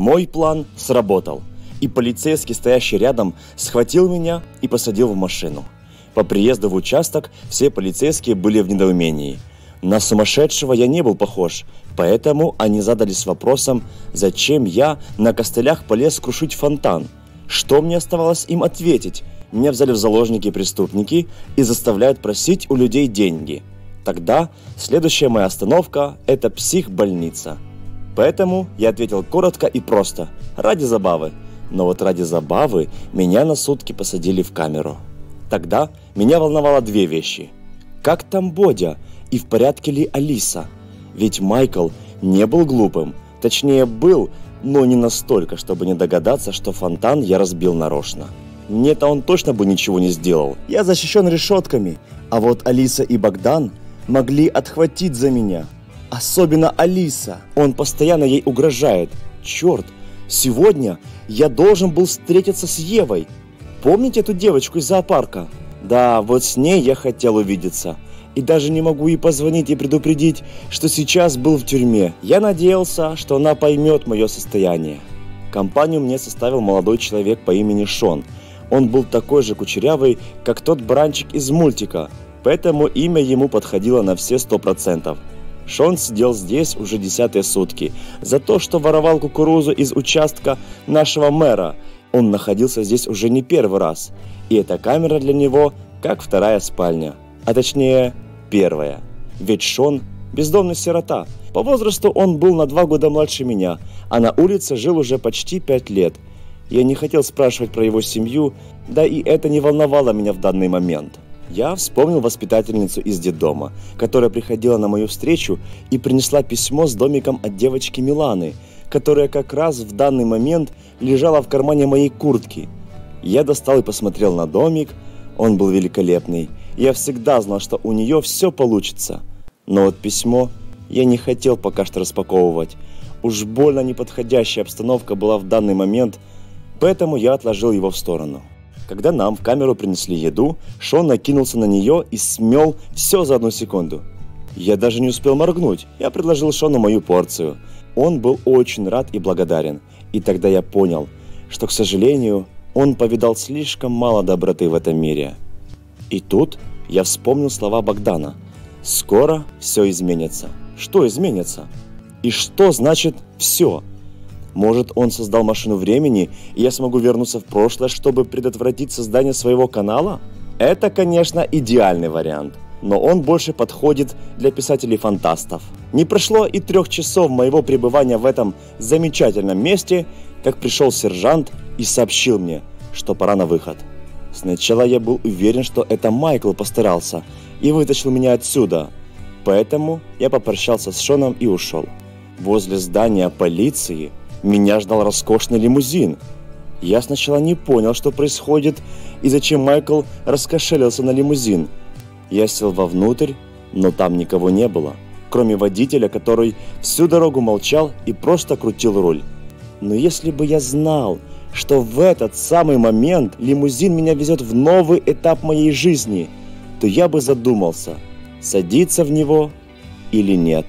Мой план сработал, и полицейский, стоящий рядом, схватил меня и посадил в машину. По приезду в участок все полицейские были в недоумении. На сумасшедшего я не был похож, поэтому они задались вопросом, зачем я на костылях полез крушить фонтан. Что мне оставалось им ответить? Меня взяли в заложники преступники и заставляют просить у людей деньги. Тогда следующая моя остановка – это психбольница. Поэтому я ответил коротко и просто, ради забавы. Но вот ради забавы меня на сутки посадили в камеру. Тогда меня волновало две вещи. Как там Бодя и в порядке ли Алиса? Ведь Майкл не был глупым. Точнее, был, но не настолько, чтобы не догадаться, что фонтан я разбил нарочно. Мне-то он точно бы ничего не сделал. Я защищен решетками. А вот Алиса и Богдан могли отхватить за меня. Особенно Алиса. Он постоянно ей угрожает. Черт, сегодня я должен был встретиться с Евой. Помните эту девочку из зоопарка? Да, вот с ней я хотел увидеться. И даже не могу ей позвонить и предупредить, что сейчас был в тюрьме. Я надеялся, что она поймет мое состояние. Компанию мне составил молодой человек по имени Шон. Он был такой же кучерявый, как тот бранчик из мультика, поэтому имя ему подходило на все сто процентов. Шон сидел здесь уже десятые сутки за то, что воровал кукурузу из участка нашего мэра – он находился здесь уже не первый раз, и эта камера для него как вторая спальня, а точнее первая. Ведь Шон – бездомный сирота. По возрасту он был на два года младше меня, а на улице жил уже почти пять лет. Я не хотел спрашивать про его семью, да и это не волновало меня в данный момент. Я вспомнил воспитательницу из детдома, которая приходила на мою встречу и принесла письмо с домиком от девочки Миланы – которая как раз в данный момент лежала в кармане моей куртки. Я достал и посмотрел на домик. Он был великолепный. Я всегда знал, что у нее все получится. Но вот письмо я не хотел пока что распаковывать. Уж больно неподходящая обстановка была в данный момент, поэтому я отложил его в сторону. Когда нам в камеру принесли еду, Шон накинулся на нее и смел все за одну секунду. Я даже не успел моргнуть. Я предложил Шону мою порцию – он был очень рад и благодарен, и тогда я понял, что, к сожалению, он повидал слишком мало доброты в этом мире. И тут я вспомнил слова Богдана. «Скоро все изменится». Что изменится? И что значит «все»? Может, он создал машину времени, и я смогу вернуться в прошлое, чтобы предотвратить создание своего канала? Это, конечно, идеальный вариант – но он больше подходит для писателей-фантастов. Не прошло и трех часов моего пребывания в этом замечательном месте, как пришел сержант и сообщил мне, что пора на выход. Сначала я был уверен, что это Майкл постарался и вытащил меня отсюда, поэтому я попрощался с Шоном и ушел. Возле здания полиции меня ждал роскошный лимузин. Я сначала не понял, что происходит и зачем Майкл раскошелился на лимузин – я сел вовнутрь, но там никого не было, кроме водителя, который всю дорогу молчал и просто крутил руль. Но если бы я знал, что в этот самый момент лимузин меня везет в новый этап моей жизни, то я бы задумался, садиться в него или нет.